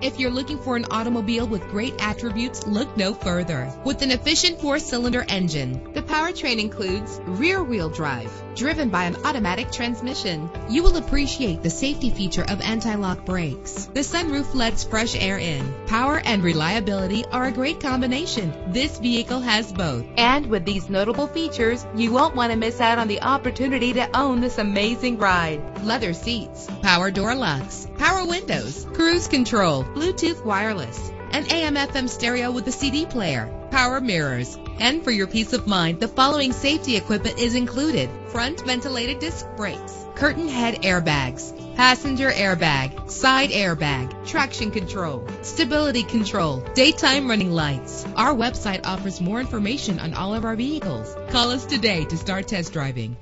If you're looking for an automobile with great attributes, look no further. With an efficient four-cylinder engine, the powertrain includes rear-wheel drive, driven by an automatic transmission. You will appreciate the safety feature of anti-lock brakes. The sunroof lets fresh air in. Power and reliability are a great combination. This vehicle has both. And with these notable features, you won't want to miss out on the opportunity to own this amazing ride. Leather seats, power door locks, power windows, cruise control, Bluetooth wireless, an AM FM stereo with a CD player, power mirrors. And for your peace of mind, the following safety equipment is included. Front ventilated disc brakes, curtain head airbags, passenger airbag, side airbag, traction control, stability control, daytime running lights. Our website offers more information on all of our vehicles. Call us today to start test driving.